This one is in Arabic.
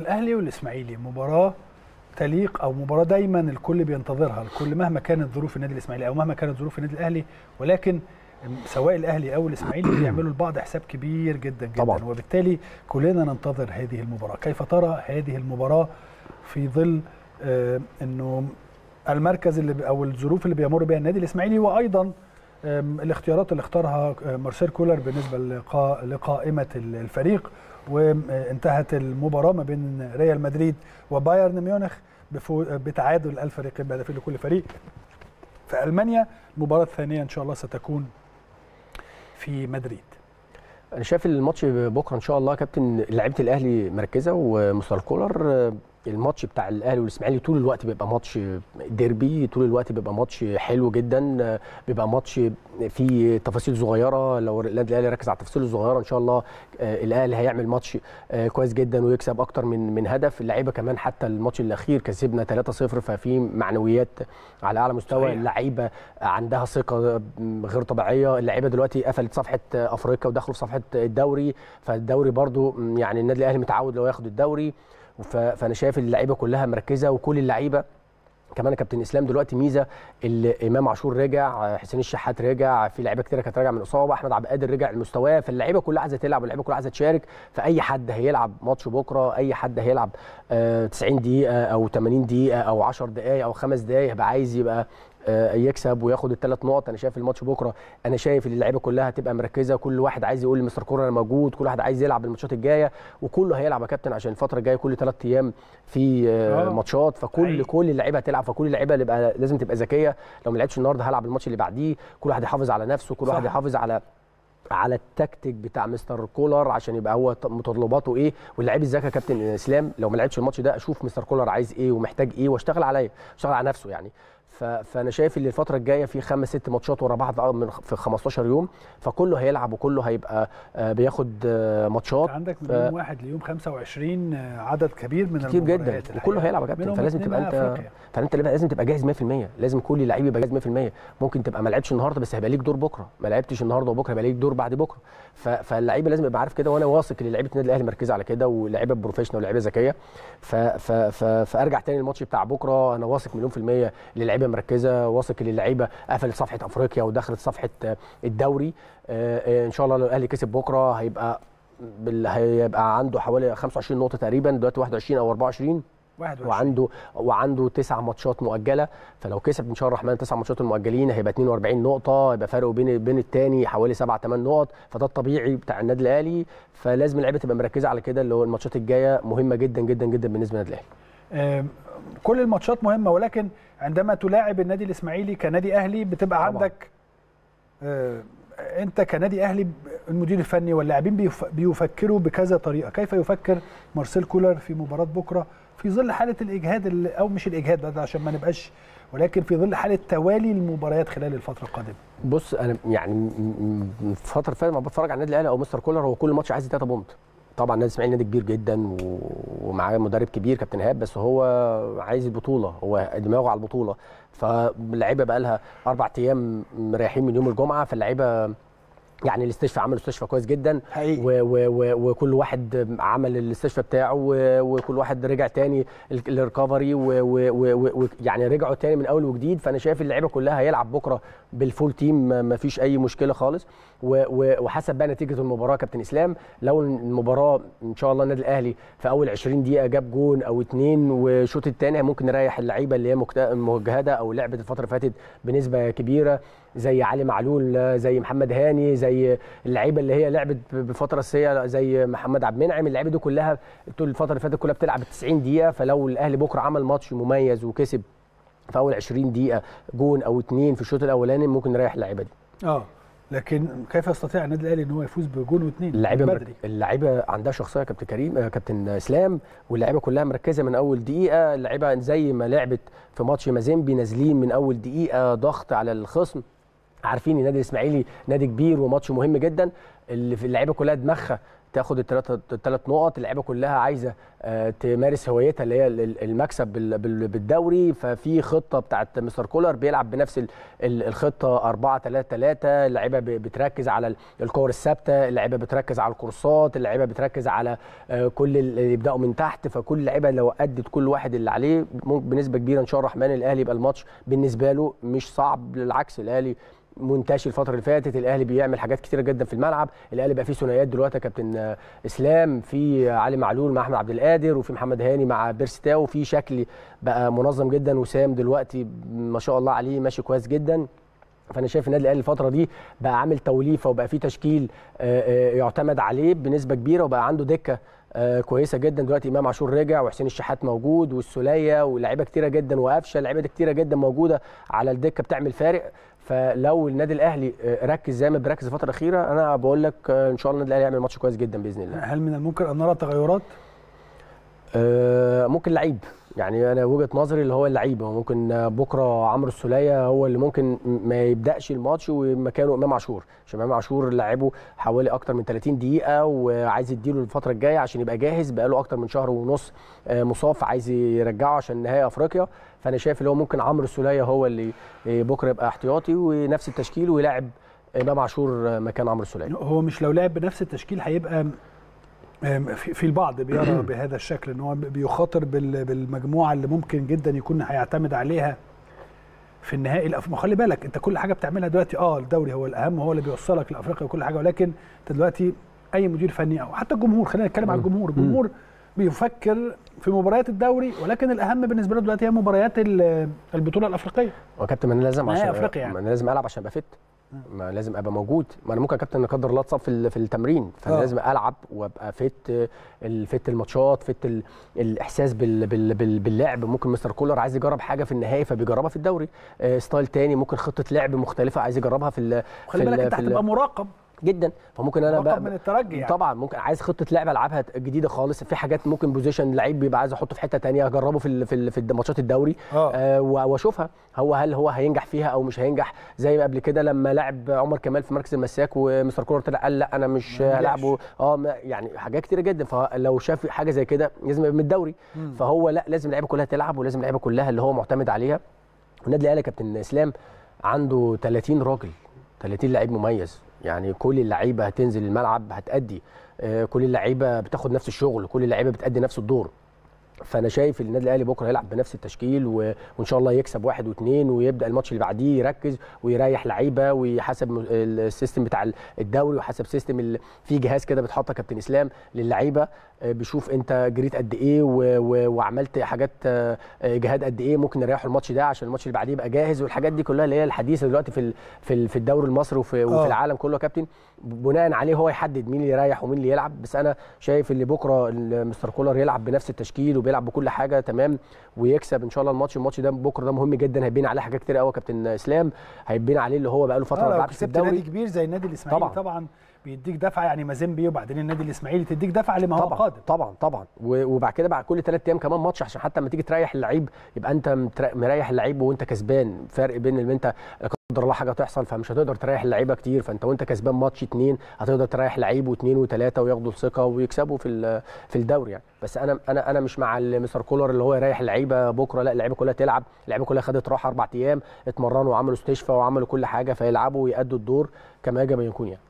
الأهلي والإسماعيلي. مباراة تليق أو مباراة دايما الكل بينتظرها الكل مهما كانت ظروف النادي الإسماعيلي أو مهما كانت ظروف النادي الأهلي ولكن سواء الأهلي أو الإسماعيلي بيعملوا لبعض حساب كبير جدا جدا. طبعاً. وبالتالي كلنا ننتظر هذه المباراة. كيف ترى هذه المباراة في ظل آه، إنه المركز اللي أو الظروف اللي بيمر بها النادي الإسماعيلي وأيضا الاختيارات اللي اختارها آه، مارسيل كولر بالنسبة لقا- لقائمة الفريق. وانتهت المباراة ما بين ريال مدريد وبايرن ميونخ بتعادل الفريقين بهدفين لكل فريق. في ألمانيا المباراه الثانية إن شاء الله ستكون في مدريد. أنا شايف الماتش بكرة إن شاء الله كابتن لعيبة الأهلي مركزة ومستر كولر الماتش بتاع الأهلي والإسماعيلي طول الوقت بيبقى ماتش ديربي طول الوقت بيبقى ماتش حلو جدا بيبقى ماتش فيه تفاصيل صغيرة. لو النادي الأهلي ركز على التفاصيل الصغيرة إن شاء الله آه، الأهلي هيعمل ماتش آه، كويس جدا ويكسب أكتر من من هدف. اللعيبة كمان حتى الماتش الأخير كسبنا 3-0 ففي معنويات على أعلى مستوى. اللعيبة عندها ثقة غير طبيعية. اللعيبة دلوقتي قفلت صفحة أفريقيا ودخلوا في صفحة الدوري فالدوري برضو يعني النادي الأهلي متعود لو ياخد الدوري. فانا شايف اللعيبة كلها مركزة وكل اللعيبة كمان كابتن إسلام دلوقتي ميزة اللي إمام عاشور رجع حسين الشحات رجع في لعيبة كتيرة كانت راجعة من إصابة أحمد عبد القادر رجع لمستواه فاللعيبة كلها عايزة تلعب واللعيبة كلها عايزة تشارك فأي حد هيلعب ماتش بكرة أي حد هيلعب آه، 90 دقيقة أو 80 دقيقة أو 10 دقائق أو خمس دقائق هيبقى عايز يبقى آه، يكسب وياخد الثلاث نقط. أنا شايف الماتش بكرة أنا شايف إن اللعيبة كلها هتبقى مركزة. كل واحد عايز يقول لمستر كوره أنا موجود كل واحد عايز يلعب الماتشات الجاية وكله هيلعب يا كابتن عشان الفترة الجاية كل ثلاث أيام في آه، آه. ماتشات. فكل حقيقي. كل اللعيبة هتلعب فكل اللعيبة اللي بقى لازم تبقى ذكية. لو ما لعبش النهارده هلعب الماتش اللي بعديه. كل واحد يحافظ على نفسه كل واحد صح. يحافظ على على التكتيك بتاع مستر كولر عشان يبقى هو متطلباته إيه. واللعيب الذكي يا كابتن إسلام لو ما لعبش الماتش ده أشوف مستر كولر عايز إيه ومحتاج إيه وأشتغل عليا أشتغل على نفسه يعني. فأنا شايف إن الفترة الجاية في خمس ست ماتشات ورا بعض من في 15 يوم فكله هيلعب وكله هيبقى آه، بياخد آه، ماتشات. عندك من ف- يوم واحد ليوم 25 آه، عدد كبير من كتير جدا. وكله. هيلعب يا كابتن. فلازم تبقى أنت أفريقيا. فأنت لازم تبقى جاهز 100% لازم كل لعيب يبقى جاهز 100% ممكن تبقى ما لعبش النهارده بس هيبقى ليك دور بكرة. ما لعبتش النهارده وبكرة هيبقى ليك دور بعد بكرة. ف- فاللعيبه لازم يبقى عارف كده وأنا واثق إن لعيبة النادي الأهلي مركزة على كده ولاعيبه بروفيشنال ولاعيبه ذكية. ف ف ف فأرجع تاني الماتش بتاع بكرة. أنا واثق مليون في المية إن اللعيبة مركزة واثق ان اللعيبه قفلت صفحة أفريقيا ودخلت صفحة آه، الدوري. آه، آه، إن شاء الله لو الأهلي كسب بكرة هيبقى بال- هيبقى عنده حوالي 25 نقطة تقريبا دلوقتي 21 أو 24 21 وعنده وعنده تسع ماتشات مؤجلة. فلو كسب إن شاء الله الرحمن تسع ماتشات المؤجلين هيبقى 42 نقطة هيبقى فرقه بين بين الثاني حوالي 7 8 نقط. فده الطبيعي بتاع النادي الأهلي. فلازم اللعيبة تبقى مركزة على كده اللي هو الماتشات الجاية مهمة جدا جدا جدا بالنسبة للنادي الأهلي. كل الماتشات مهمة ولكن عندما تلاعب النادي الإسماعيلي كنادي أهلي بتبقى طبعاً. عندك آه، أنت كنادي أهلي المدير الفني واللاعبين بيف- بيفكروا بكذا طريقة. كيف يفكر مارسيل كولر في مباراة بكرة؟ في ظل حالة الإجهاد أو مش الإجهاد ده عشان ما نبقاش ولكن في ظل حالة توالي المباريات خلال الفترة القادمة. بص أنا يعني الفترة اللي فاتت لما بتفرج على النادي الأهلي أو مستر كولر هو كل ماتش عايز 3 بونت. طبعا النادي الاسماعيلي نادي كبير جدا ومعاه مدرب كبير كابتن إيهاب بس هو عايز البطولة هو دماغه على البطولة. فاللعيبة بقى لها أربع أيام مريحين من يوم الجمعة فاللعيبة يعني الاستشفاء عملوا استشفاء كويس جدا. حقيقي. و و و وكل واحد عمل الاستشفاء بتاعه و- وكل واحد رجع تاني ال recovery ويعني رجعوا تاني من أول وجديد. فأنا شايف اللعيبة كلها هيلعب بكرة بال full team ما- ما فيش أي مشكلة خالص. و- و- وحسب بقى نتيجة المباراة كابتن إسلام لو المباراة إن شاء الله النادي الأهلي في أول 20 دقيقة جاب جون أو اتنين والشوط الثاني ممكن نريح اللعيبة اللي هي مكت- مجهدة أو لعبت الفترة اللي فاتت بنسبة كبيرة زي علي معلول زي محمد هاني زي اللعيبة اللي هي لعبت بفترة سيئة زي محمد عبد المنعم. اللعيبة دي كلها طول الفترة اللي فاتت كلها بتلعب 90 دقيقة. فلو الأهلي بكرة عمل ماتش مميز وكسب في أول 20 دقيقة جون أو اتنين في الشوط الأولاني ممكن نريح اللعيبة دي. آه لكن كيف يستطيع النادي الأهلي إن هو يفوز بجون واثنين اللعيبة اللعيبة عندها شخصية كابتن كريم آه، كابتن اسلام واللعيبة كلها مركزة من أول دقيقة. اللعيبة زي ما لعبت في ماتش مازيمبي نازلين من أول دقيقة ضغط على الخصم. عارفين النادي الإسماعيلي نادي كبير وماتش مهم جدا. اللي في اللعيبة كلها دماغها تاخد الثلاث الثلاث نقط. اللعيبة كلها عايزة آه، تمارس هوايتها اللي هي ال- المكسب بال- بال- بالدوري. ففي خطة بتاعت مستر كولر بيلعب بنفس ال- ال- الخطة 4 3 3 اللعيبة بتركز على ال- الكور الثابتة. اللعيبة بتركز على الكورسات. اللعيبة بتركز على آه، كل اللي يبدأوا من تحت. فكل لعيبة لو أدت كل واحد اللي عليه بنسبة كبيرة إن شاء الله الرحمن الأهلي يبقى الماتش بالنسبة له مش صعب. بالعكس الأهلي منتشر الفترة اللي فاتت. الأهلي بيعمل حاجات كتيرة جدا في الملعب. الأهلي بقى فيه ثنائيات دلوقتي يا كابتن إسلام في علي معلول مع أحمد عبد القادر وفي محمد هاني مع بيرستاو في شكل بقى منظم جدا وسام دلوقتي ما شاء الله عليه ماشي كويس جدا. فأنا شايف النادي الأهلي الفترة دي بقى عامل توليفة وبقى فيه تشكيل آه، آه، يعتمد عليه بنسبة كبيرة وبقى عنده دكة آه، كويسة جدا. دلوقتي إمام عاشور رجع وحسين الشحات موجود والسوليه ولاعيبة كتيرة جدا وقفشة لعيبة كتيرة جدا موجودة على الدكة. بتعمل فارق فلو النادي الأهلي آه، ركز زي ما بيركز الفترة الأخيرة أنا بقول لك آه، إن شاء الله النادي الأهلي يعمل ماتش كويس جدا بإذن الله هل من الممكن أن نرى تغيرات؟ آه، ممكن لعيب يعني أنا وجهة نظري اللي هو اللعيب هو ممكن بكرة عمرو السولية هو اللي ممكن ما يبدأش الماتش ومكانه إمام عاشور عشان إمام عاشور لعبه حوالي أكتر من 30 دقيقة وعايز يديله الفترة الجاية عشان يبقى جاهز بقاله أكتر من شهر ونص آه، مصاب فعايز يرجعه عشان نهائي أفريقيا. فأنا شايف اللي هو ممكن عمرو السولية هو اللي آه، بكرة يبقى احتياطي ونفس التشكيل ويلعب إمام عاشور آه، مكان عمرو السولية. هو مش لو لعب بنفس التشكيل هيبقى في في البعض بيرى بهذا الشكل إن هو بيخاطر بال- بالمجموعة اللي ممكن جدا يكون هيعتمد عليها في النهائي. ما خلي بالك أنت كل حاجة بتعملها دلوقتي آه الدوري هو الأهم هو اللي بيوصلك لأفريقيا وكل حاجة ولكن أنت دلوقتي أي مدير فني أو حتى الجمهور خلينا نتكلم عن الجمهور الجمهور بيفكر في مباريات الدوري ولكن الأهم بالنسبة له دلوقتي هي مباريات ال- البطولة الأفريقية وكابتن ما أنا لازم عشان أفريقيا يعني. ما أنا لازم العب عشان ابقى fit ما لازم أبقى موجود. ما أنا ممكن يا كابتن لا قدر الله اتصاب في في التمرين فأنا آه. لازم ألعب وأبقى fit ال fit الماتشات fit ال- الإحساس بال بال بال باللعب. ممكن مستر كولر عايز يجرب حاجة في النهائي فبيجربها في الدوري. آه، style تاني ممكن خطة لعب مختلفة عايز يجربها في ال- خلي بالك ال- أنت هتبقى مراقب. جدا. فممكن أنا مراقب من الترجي يعني. طبعا ممكن عايز خطة لعب ألعبها جديدة خالص. في حاجات ممكن position لعيب بيبقى عايز أحطه في حتة تانية أجربه في ال- في ال- في ماتشات الدوري. آه. آه وأشوفها هو هل هو هينجح فيها أو مش هينجح. زي ما قبل كده لما لعب عمر كمال في مركز المساك ومستر كولر طلع قال لأ أنا مش. هلعبه. آه يعني حاجات كتيرة جدا. فلو شاف حاجة زي كده لازم يبقى من الدوري. فهو لأ لازم اللعيبة كلها تلعب ولازم اللعيبة كلها اللي هو معتمد عليها. والنادي الأهلي كابتن إسلام عنده 30 راجل 30 لعيب مميز. يعني كل اللعيبة هتنزل الملعب هتأدي آه، كل اللعيبة بتاخد نفس الشغل كل اللعيبة بتأدي نفس الدور. فانا شايف النادي الاهلي بكره هيلعب بنفس التشكيل و... وإن شاء الله يكسب واحد واثنين ويبدأ الماتش اللي بعديه يركز ويريح لعيبة ويحسب ال system بتاع الدوري وحسب system ال... في جهاز كده بتحطه كابتن إسلام للعيبة. آه، بيشوف أنت جريت قد إيه و... و... وعملت حاجات آه، آه، جهاد قد إيه ممكن نريحوا الماتش ده عشان الماتش اللي بعديه يبقى جاهز والحاجات دي كلها اللي هي الحديثة دلوقتي في ال... في ال... في الدوري المصري وفي... آه. وفي العالم كله يا كابتن. بناء عليه هو يحدد مين اللي يريح ومين اللي يلعب. بس أنا شايف اللي بكرة مستر كولر يلعب بنفس التشكيل وبيلعب بكل حاجة تمام؟ ويكسب إن شاء الله الماتش. الماتش ده بكرة ده مهم جدا. هيبين عليه حاجات كتير قوي يا كابتن إسلام. هيبين عليه اللي هو بقى له فترة ما آه لو بيلعبش في كسبت نادي الدوري. كبير زي النادي الإسماعيلي. طبعا, طبعا بيديك دفعة يعني مازيمبي وبعدين النادي الإسماعيلي تديك دفعة لما هو قادم. طبعا طبعا. وبعد كده بعد كل ثلاث أيام كمان ماتش عشان حتى لما تيجي تريح اللعيب يبقى أنت مريح اللعيب وأنت كسبان. فرق بين ان أنت لا قدر الله حاجة تحصل فمش هتقدر تريح اللعيبة كتير. فأنت وأنت كسبان ماتش اتنين هتقدر تريح لعيب واثنين وثلاثه وياخدوا الثقه ويكسبوا في في الدوري يعني. بس أنا أنا أنا مش مع مستر كولر اللي هو يريح اللعيبة بكرة. لا اللعيبة كلها تلعب. اللعيبة كلها خدت راحة أربع أيام اتمرنوا وعملوا استشفاء وعملوا كل حاجة فيلعبوا ويأدوا الدور كما يجب أن يكون يعني.